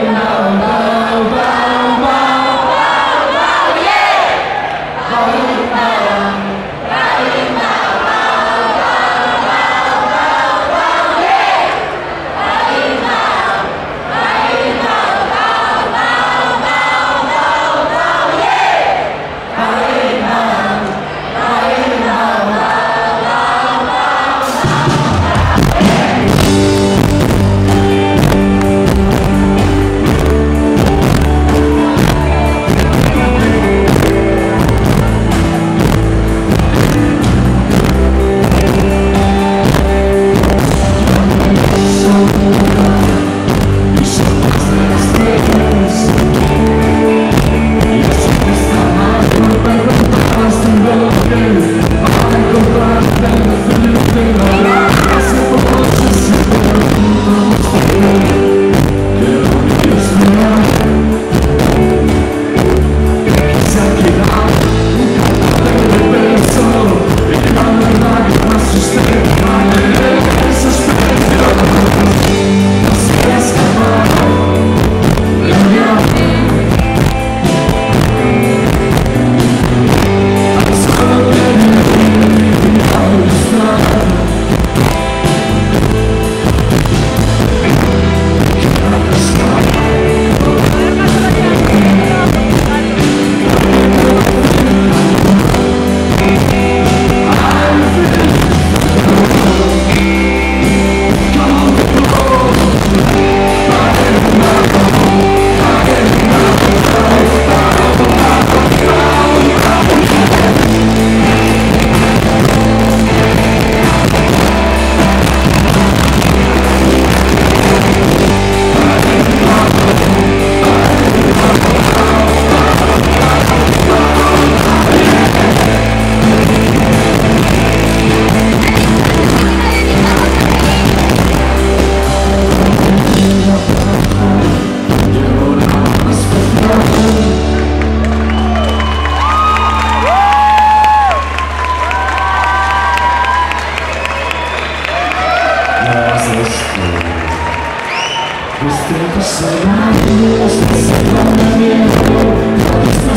now. Быстрее, посадок, посадок, на посадок,